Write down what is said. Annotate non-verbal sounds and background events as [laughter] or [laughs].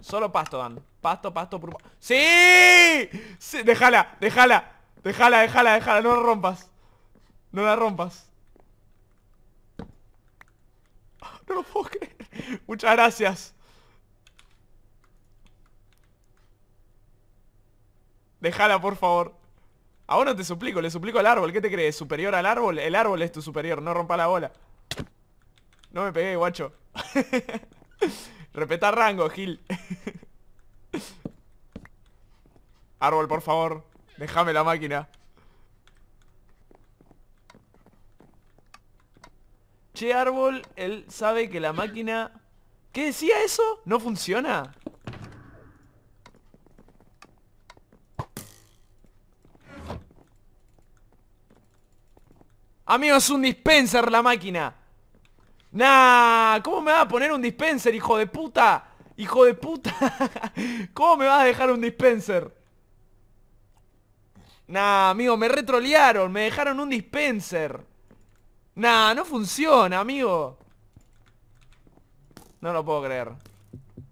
Solo pasto dan. Pasto, pasto, puro... ¡Sí! ¡Sí! Déjala, déjala. Déjala, déjala, déjala. No la rompas. No la rompas. [laughs] No lo puedo creer. Muchas gracias. Déjala, por favor. Ahora no te suplico, le suplico al árbol. ¿Qué te crees? ¿Superior al árbol? El árbol es tu superior, no rompa la bola. No me pegué, guacho. [laughs] Respeta rango, Gil. [laughs] árbol, por favor. Déjame la máquina. Che, árbol, él sabe que la máquina... ¿Qué decía eso? ¿No funciona? Amigo, es un dispenser la máquina. Nah, ¿cómo me vas a poner un dispenser, hijo de puta? Hijo de puta. [laughs] ¿Cómo me vas a dejar un dispenser? Nah, amigo, me retrolearon. Me dejaron un dispenser. Nah, no funciona, amigo. No lo puedo creer.